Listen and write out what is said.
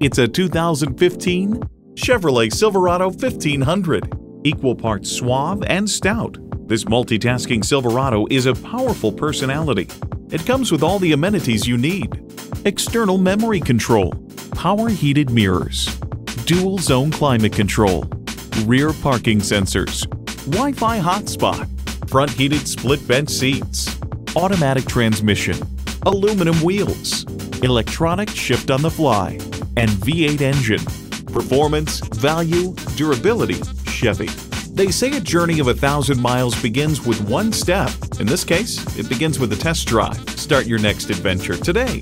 It's a 2015 Chevrolet Silverado 1500. Equal parts suave and stout, this multitasking Silverado is a powerful personality. It comes with all the amenities you need. External memory control, power heated mirrors, dual zone climate control, rear parking sensors, Wi-Fi hotspot, front heated split bench seats, automatic transmission, aluminum wheels, electronic shift on the fly, and V8 engine. Performance, value, durability, Chevy. They say a journey of a thousand miles begins with one step. In this case, it begins with a test drive. Start your next adventure today.